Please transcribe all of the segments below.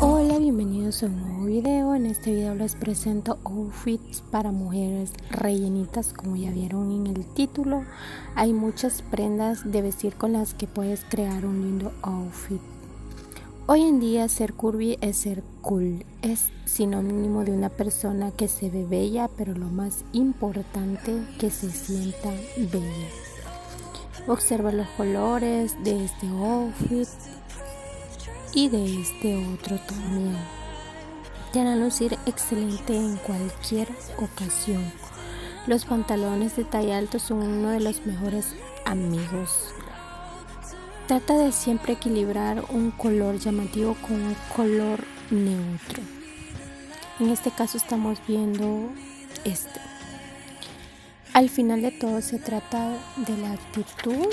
Hola, bienvenidos a un nuevo video. En este video les presento outfits para mujeres rellenitas como ya vieron en el título. Hay muchas prendas de vestir con las que puedes crear un lindo outfit. Hoy en día ser curvy es ser cool, es sinónimo de una persona que se ve bella, pero lo más importante que se sienta bella. Observa los colores de este outfit y de este otro también. Te harán lucir excelente en cualquier ocasión. Los pantalones de talla alto son uno de los mejores amigos Trata de siempre equilibrar un color llamativo con un color neutro. En este caso estamos viendo este. Al final de todo se trata de la actitud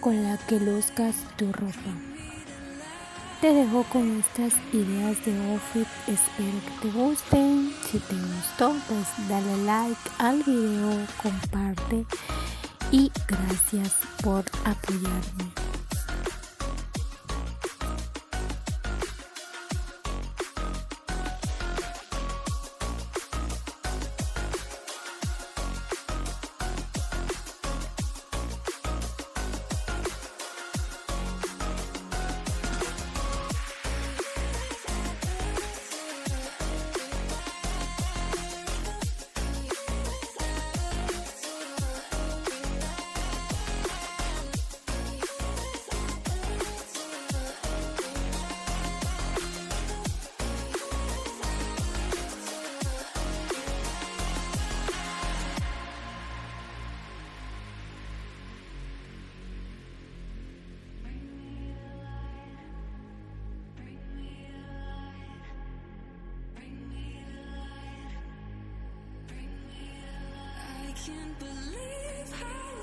con la que luzcas tu ropa. Te dejo con estas ideas de outfit, espero que te gusten. Si te gustó, pues dale like al video, comparte y gracias por apoyarme. can't believe how